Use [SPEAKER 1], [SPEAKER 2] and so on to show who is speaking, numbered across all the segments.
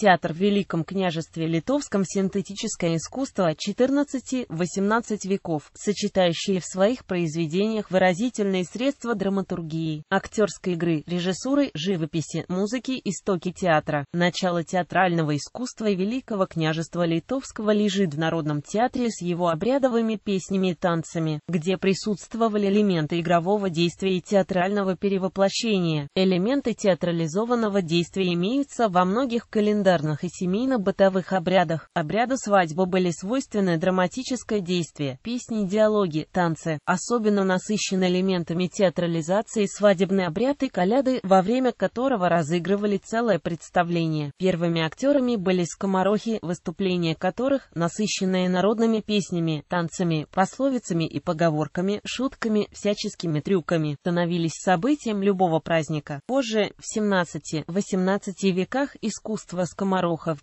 [SPEAKER 1] Театр в Великом княжестве Литовском синтетическое искусство 14-18 веков, сочетающее в своих произведениях выразительные средства драматургии, актерской игры, режиссуры, живописи, музыки, истоки театра. Начало театрального искусства Великого княжества Литовского лежит в Народном театре с его обрядовыми песнями и танцами, где присутствовали элементы игрового действия и театрального перевоплощения. Элементы театрализованного действия имеются во многих календарных и семейно-бытовых обрядах. Обряду свадьбы были свойственны драматическое действие, песни, диалоги, танцы, особенно насыщены элементами театрализации свадебный обряд и коляды, во время которого разыгрывали целое представление. Первыми актерами были скоморохи, выступления которых, насыщенные народными песнями, танцами, пословицами и поговорками, шутками, всяческими трюками, становились событием любого праздника. Позже, в 17-18 веках, искусство скоморохов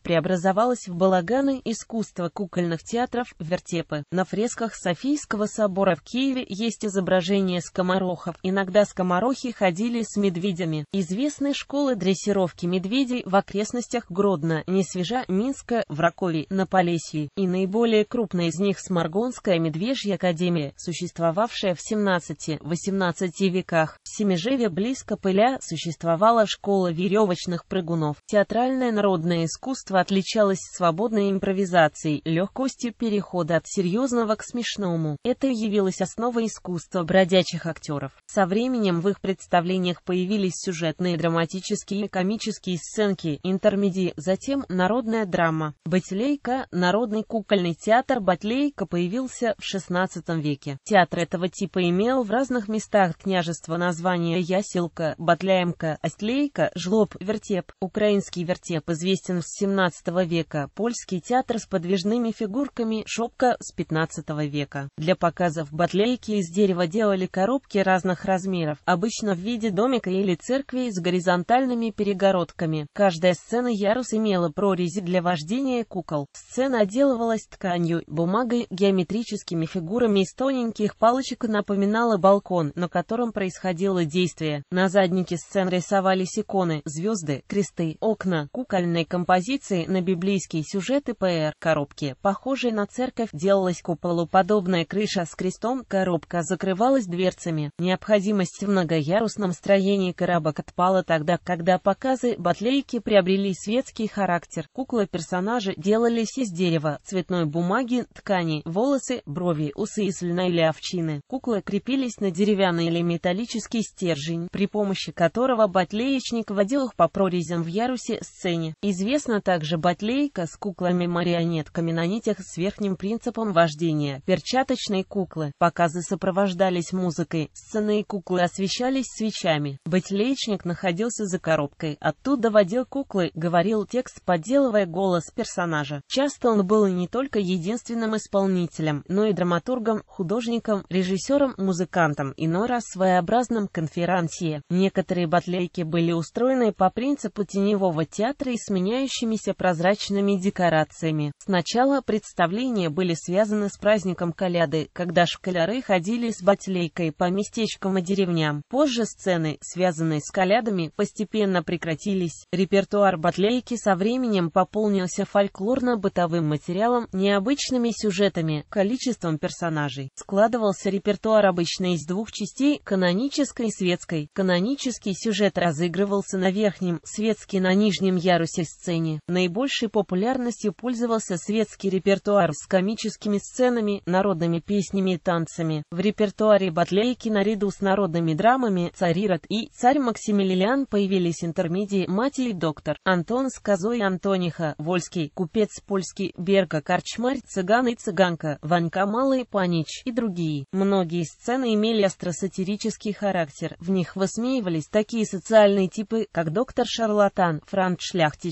[SPEAKER 1] преобразовалось в балаганы, искусство кукольных театров, вертепы. На фресках Софийского собора в Киеве есть изображение скоморохов. Иногда скоморохи ходили с медведями. Известны школы дрессировки медведей в окрестностях Гродно, Несвежа, Минска, в Ракове, на Полесье. И наиболее крупная из них Сморгонская медвежья академия, существовавшая в 17-18 веках. В Семежеве близко Пыля существовала школа веревочных прыгунов. Театральное народное искусство отличалось свободной импровизацией, легкостью перехода от серьезного к смешному. Это явилось основой искусства бродячих актеров. Со временем в их представлениях появились сюжетные драматические и комические сценки, интермедии, затем народная драма. Батлейка, народный кукольный театр Батлейка появился в XVI веке. Театр этого типа имел в разных местах княжества названия Яселка, Батляемка, Остлейка, Жлоб, Вертеп. Украинский вертеп известен с XVII века, польский театр с подвижными фигурками, шопка с XV века. Для показов батлейки из дерева делали коробки разных размеров, обычно в виде домика или церкви с горизонтальными перегородками. Каждая сцена ярус имела прорези для вождения кукол. Сцена отделывалась тканью, бумагой, геометрическими фигурами из тоненьких палочек напоминала балкон, на котором происходило действие. На заднике сцен рисовались иконы, звезды, кресты, окна, кукольные композиции на библейские сюжеты ПР, коробки, похожие на церковь, делалась куполоподобная крыша с крестом, коробка закрывалась дверцами. Необходимость в многоярусном строении коробок отпала тогда, когда показы батлейки приобрели светский характер. Куклы-персонажи делались из дерева, цветной бумаги, ткани, волосы, брови, усы из льна или овчины. Куклы крепились на деревянный или металлический стержень, при помощи которого батлеечник водил их по прорезям в ярусе сцене. Известна также батлейка с куклами-марионетками на нитях с верхним принципом вождения, перчаточные куклы. Показы сопровождались музыкой, сцены и куклы освещались свечами. Батлеечник находился за коробкой, оттуда водил куклы, говорил текст, подделывая голос персонажа. Часто он был не только единственным исполнителем, но и драматургом, художником, режиссером, музыкантом, иной раз своеобразным конферансье. Некоторые батлейки были устроены по принципу теневого театра и сменяющимися прозрачными декорациями. Сначала представления были связаны с праздником Коляды, когда школяры ходили с батлейкой по местечкам и деревням. Позже сцены, связанные с колядами, постепенно прекратились. Репертуар батлейки со временем пополнился фольклорно-бытовым материалом, необычными сюжетами, количеством персонажей. Складывался репертуар обычно из двух частей, канонической и светской. Канонический сюжет разыгрывался на верхнем, светский на нижнем ярусе сцене. Наибольшей популярностью пользовался светский репертуар с комическими сценами, народными песнями и танцами. В репертуаре батлейки наряду с народными драмами «Царь Ирод» и «Царь Максимилиан» появились интермедии «Мать и доктор», Антон с козой Антониха, Вольский, купец польский, Берга, Корчмарь, цыган и цыганка, Ванька Малый, Панич и другие. Многие сцены имели остросатирический характер. В них высмеивались такие социальные типы, как доктор Шарлатан, Франц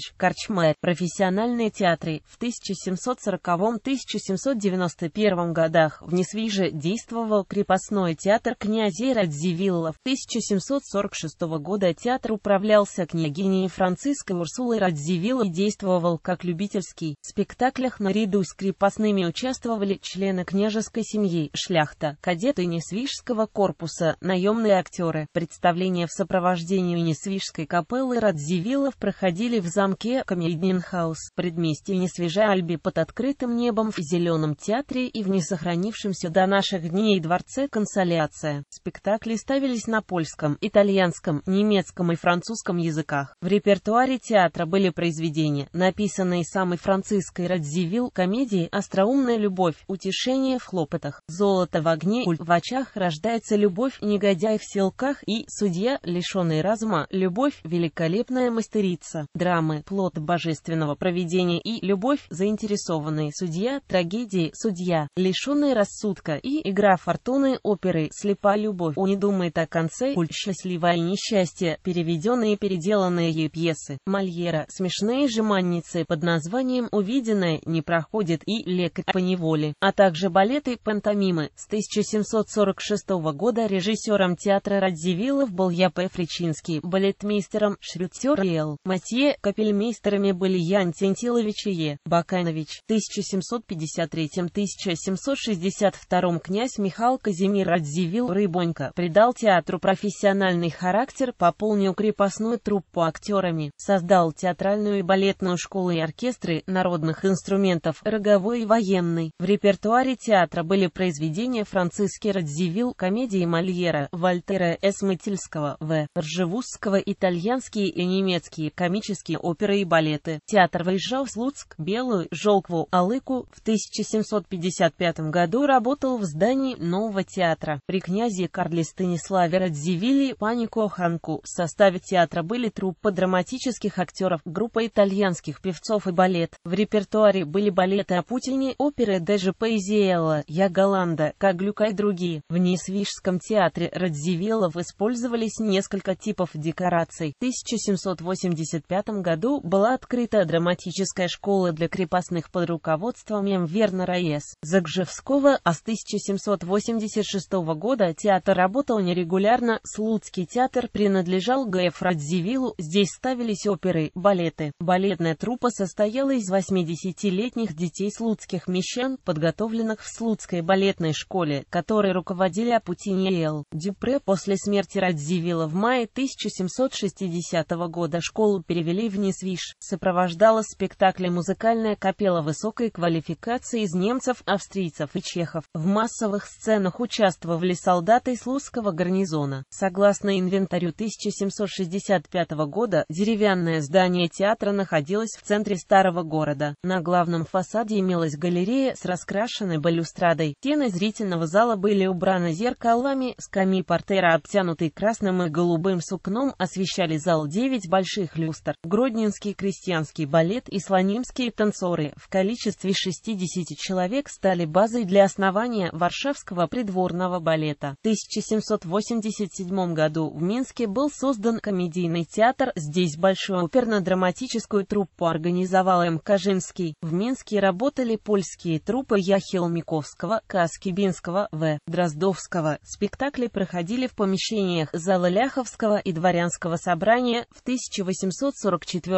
[SPEAKER 1] Шляхтич, Корчмарь, профессиональные театры. В 1740-1791 годах в Несвиже действовал крепостной театр князей Радзивилла. В 1746 года театр управлялся княгиней Франциской Урсулой Радзивилла и действовал как любительский. В спектаклях наряду с крепостными участвовали члены княжеской семьи, шляхта, кадеты Несвижского корпуса, наемные актеры. Представления в сопровождении Несвижской капеллы Радзивиллов проходили в замке замке Комедиенхаус, предместье Несвижа Альбе под открытым небом в Зеленом театре и в несохранившемся до наших дней дворце Консоляция. Спектакли ставились на польском, итальянском, немецком и французском языках. В репертуаре театра были произведения, написанные самой Франциской Радзивилл, комедии «Остроумная любовь», «Утешение в хлопотах», «Золото в огне», «Культ в очах», «Рождается любовь», «Негодяй в силках» и «Судья, лишенный разума», «Любовь, великолепная мастерица», драмы, плод божественного провидения и «Любовь, заинтересованный судья», трагедии, судья, лишенный рассудка и «Игра фортуны» оперы «Слепая любовь». Он не думает о конце, культ счастливое несчастье, переведенные и переделанные ей пьесы. Мольера, смешные жеманницы под названием «Увиденное не проходит» и «Лекарь по неволе», а также балеты пантомимы. С 1746 года режиссером театра Радзивиллов был Я.П. Фричинский, балетмейстером Шрютер Л. Матье, капельмейстерами были Ян Тентилович и Е. Баканович. В 1753-1762 князь Михаил Казимир Радзивилл Рыбонько придал театру профессиональный характер, пополнил крепостную труппу актерами, создал театральную и балетную школу и оркестры народных инструментов, роговой и военный. В репертуаре театра были произведения Франциски Радзивилл, комедии Мольера, Вольтера Эсмытильского, В. Ржевузского, итальянские и немецкие комические оперы и балеты. Театр выезжал в Слуцк, Белую, Жолкву, Алыку. В 1755 году работал в здании нового театра. При князе Карле Станиславе Радзивилли Панико Ханку в составе театра были труппа драматических актеров, группа итальянских певцов и балет. В репертуаре были балеты о Путине, оперы Дежи Пейзиэла, Я Голланда, Каглюка и другие. В Несвижском театре Радзивиллов использовались несколько типов декораций. В 1785 году была открыта драматическая школа для крепостных под руководством. Вернера С. Загжевского, а с 1786 года театр работал нерегулярно. Слуцкий театр принадлежал Г.Ф. Радзивиллу, здесь ставились оперы, балеты. Балетная труппа состояла из 80-летних детей слуцких мещан, подготовленных в Слуцкой балетной школе, которые руководили Апутине и Л. Дюпре после смерти Радзивилла в мае 1760 года школу перевели в Несвиш. Сопровождала спектакли музыкальная капелла высокой квалификации из немцев, австрийцев и чехов. В массовых сценах участвовали солдаты Слуцкого гарнизона. Согласно инвентарю 1765 года, деревянное здание театра находилось в центре старого города. На главном фасаде имелась галерея с раскрашенной балюстрадой. Стены зрительного зала были убраны зеркалами, скамьи портера, обтянутые красным и голубым сукном, освещали зал девять больших люстр. Гродненский крестьянский балет и слонимские танцоры в количестве 60 человек стали базой для основания Варшавского придворного балета. В 1787 году в Минске был создан комедийный театр, здесь большую оперно-драматическую труппу организовал М. Кажинский. В Минске работали польские труппы Яхил Миковского, Каскибинского, В. Дроздовского. Спектакли проходили в помещениях зала Ляховского и Дворянского собрания в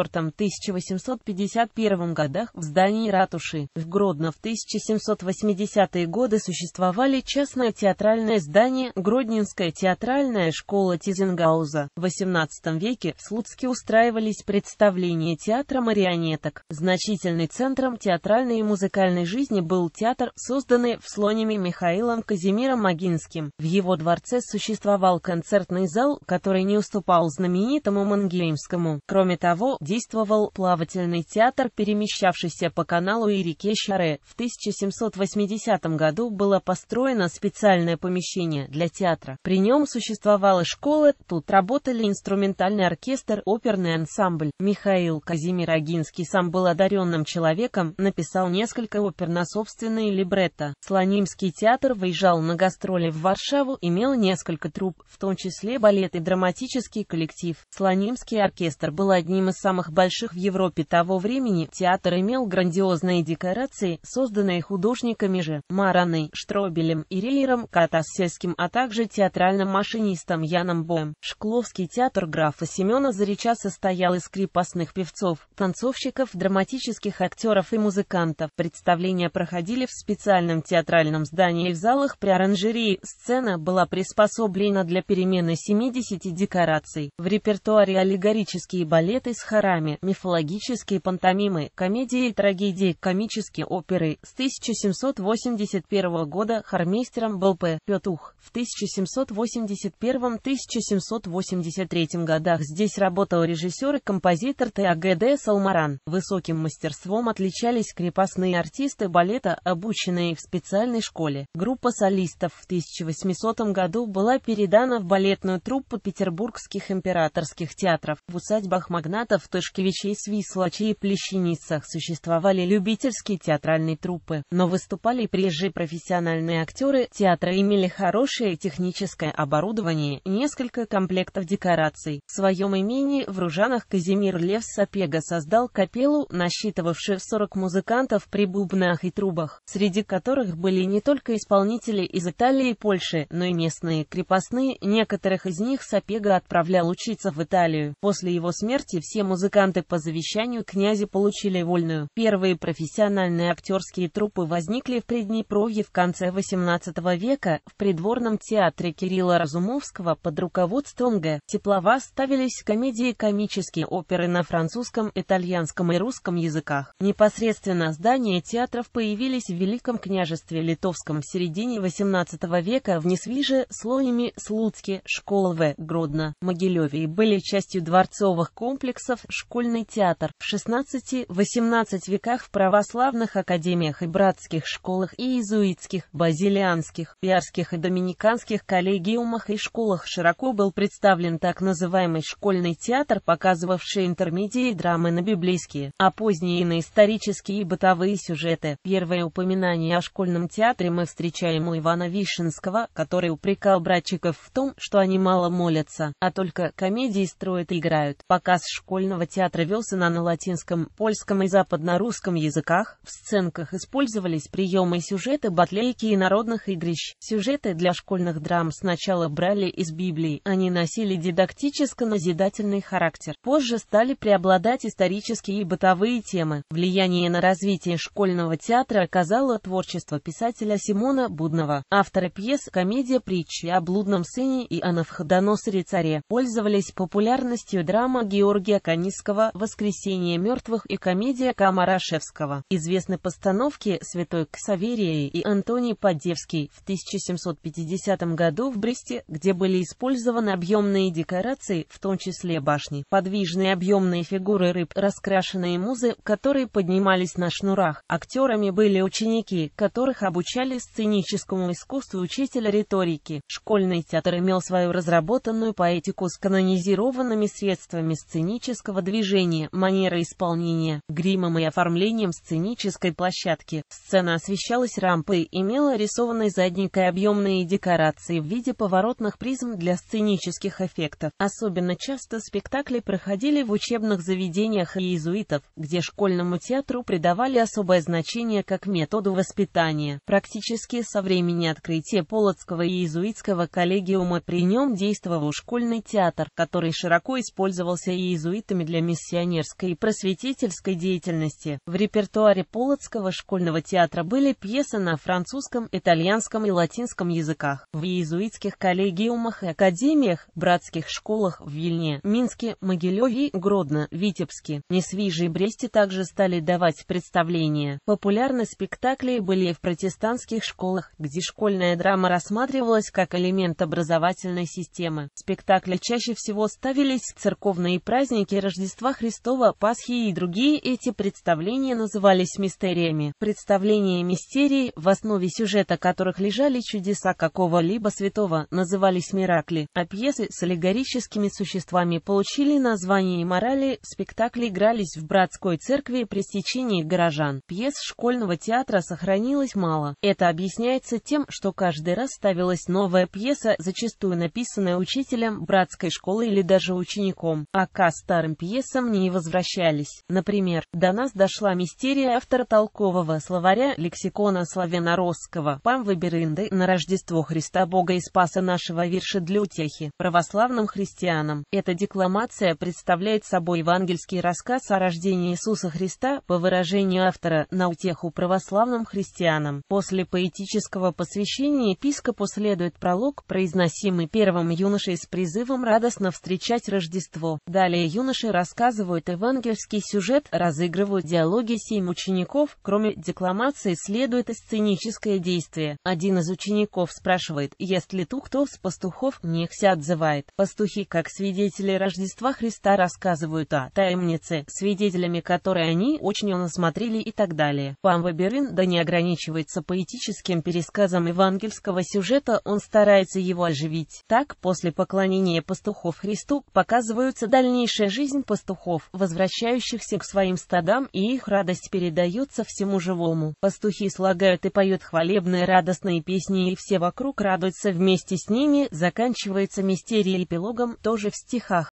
[SPEAKER 1] 1844-1851 годах в здании ратуши. В Гродно в 1780-е годы существовали частное театральное здание Гродненская театральная школа Тизенгауза. В XVIII веке в Слуцке устраивались представления театра марионеток. Значительным центром театральной и музыкальной жизни был театр, созданный в Слониме Михаилом Казимиром Магинским. В его дворце существовал концертный зал, который не уступал знаменитому Мангеймскому. Кроме того, действовал плавательный театр, перемещавшийся по каналу и реке Шаре. В 1780 году было построено специальное помещение для театра. При нем существовала школа, тут работали инструментальный оркестр, оперный ансамбль. Михаил Казимир Агинский сам был одаренным человеком, написал несколько опер на собственные либретто. Слонимский театр выезжал на гастроли в Варшаву, имел несколько труп, в том числе балет и драматический коллектив. Слонимский оркестр был одним из самых больших в Европе того времени. Театр имел грандиозные декорации, созданные художниками же Мараной, Штробелем и Рейлером Катассельским, а также театральным машинистом Яном Боем. Шкловский театр графа Семена Зарича состоял из крепостных певцов, танцовщиков, драматических актеров и музыкантов. Представления проходили в специальном театральном здании и в залах при оранжерии. Сцена была приспособлена для перемены 70 декораций. В репертуаре аллегорические балеты с характером драме, мифологические пантомимы, комедии и трагедии, комические оперы. С 1781 года хормейстером был П. Петух. В 1781-1783 годах здесь работал режиссер и композитор Т.А.Г.Д. Салмаран. Высоким мастерством отличались крепостные артисты балета, обученные в специальной школе. Группа солистов в 1800 году была передана в балетную труппу петербургских императорских театров. В усадьбах магнатов Тышкевичей, Свислачей и Плещеницах существовали любительские театральные труппы, но выступали приезжие профессиональные актеры, театры имели хорошее техническое оборудование, несколько комплектов декораций. В своем имении в Ружанах Казимир Лев Сапега создал капеллу, насчитывавшую 40 музыкантов при бубнах и трубах, среди которых были не только исполнители из Италии и Польши, но и местные крепостные, некоторых из них Сапега отправлял учиться в Италию. После его смерти все музыканты по завещанию князя получили вольную. Первые профессиональные актерские труппы возникли в Приднепровье в конце XVIII века в придворном театре Кирилла Разумовского под руководством Г. Теплова ставились комедии комические оперы на французском, итальянском и русском языках. Непосредственно здания театров появились в Великом княжестве Литовском в середине XVIII века в Несвиже, Слоями, Слуцке, Школа В. Гродно, Могилеве и были частью дворцовых комплексов «Школьный театр». В 16-18 веках в православных академиях и братских школах и иезуитских, базилианских, пиарских и доминиканских коллегиумах и школах широко был представлен так называемый школьный театр, показывавший интермедии драмы на библейские, а поздние на исторические и бытовые сюжеты. Первое упоминание о школьном театре мы встречаем у Ивана Вишенского, который упрекал братчиков в том, что они мало молятся, а только комедии строят и играют. Показ школьного театра велся на латинском, польском и западно-русском языках. В сценках использовались приемы сюжеты батлейки и народных игрищ. Сюжеты для школьных драм сначала брали из Библии, они носили дидактическо-назидательный характер. Позже стали преобладать исторические и бытовые темы. Влияние на развитие школьного театра оказало творчество писателя Симона Будного, автора пьес «Комедия притчи» о блудном сыне и о Навходоносоре царе. Пользовались популярностью драма Георгия Каниского «Воскресение мертвых» и комедия Камарашевского. Известны постановки «Святой Ксаверии» и Антоний Подевский в 1750 году в Бресте, где были использованы объемные декорации, в том числе башни, подвижные объемные фигуры рыб, раскрашенные музы, которые поднимались на шнурах. Актерами были ученики, которых обучали сценическому искусству учителя риторики. Школьный театр имел свою разработанную поэтику с канонизированными средствами сценического движения, манерой исполнения, гримом и оформлением сценической площадки. Сцена освещалась рампой, имела рисованной задникой объемные декорации в виде поворотных призм для сценических эффектов. Особенно часто спектакли проходили в учебных заведениях иезуитов, где школьному театру придавали особое значение как методу воспитания. Практически со времени открытия Полоцкого иезуитского коллегиума при нем действовал школьный театр, который широко использовался иезуитами для миссионерской и просветительской деятельности. В репертуаре Полоцкого школьного театра были пьесы на французском, итальянском и латинском языках. В иезуитских коллегиумах и академиях, братских школах в Вильне, Минске, Могилеве, Гродно, Витебске, Несвиже и Бресте также стали давать представления. Популярны спектакли были и в протестантских школах, где школьная драма рассматривалась как элемент образовательной системы. Спектакли чаще всего ставились в церковные праздники Рождества Христова, Пасхи и другие эти представления назывались мистериями. Представления мистерий, в основе сюжета которых лежали чудеса какого-либо святого, назывались миракли, а пьесы с аллегорическими существами получили название морали, спектакли игрались в братской церкви при стечении горожан. Пьес школьного театра сохранилось мало. Это объясняется тем, что каждый раз ставилась новая пьеса, зачастую написанная учителем братской школы или даже учеником, а к старым пьесам не возвращались. Например, до нас дошла мистерия автора толкового словаря лексикона славяно-росского «Пам выберынды» на Рождество Христа Бога и Спаса нашего вирша для утехи православным христианам. Эта декламация представляет собой евангельский рассказ о рождении Иисуса Христа, по выражению автора, на утеху православным христианам. После поэтического посвящения епископу следует пролог, произносимый первым юношей с призывом радостно встречать Рождество. Далее юноша Дальше рассказывают евангельский сюжет, разыгрывают диалоги семь учеников, кроме декламации следует сценическое действие. Один из учеников спрашивает, ест ли тук кто с пастухов, Нехся отзывает. Пастухи, как свидетели Рождества Христа, рассказывают о таемнице, свидетелями которой они очень он осмотрели и так далее. Пан Ваберин, да не ограничивается поэтическим пересказом евангельского сюжета, он старается его оживить. Так, после поклонения пастухов Христу, показываются дальнейшая жизнь пастухов, возвращающихся к своим стадам, и их радость передается всему живому. Пастухи слагают и поют хвалебные радостные песни, и все вокруг радуются вместе с ними, заканчивается мистерия эпилогом, тоже в стихах.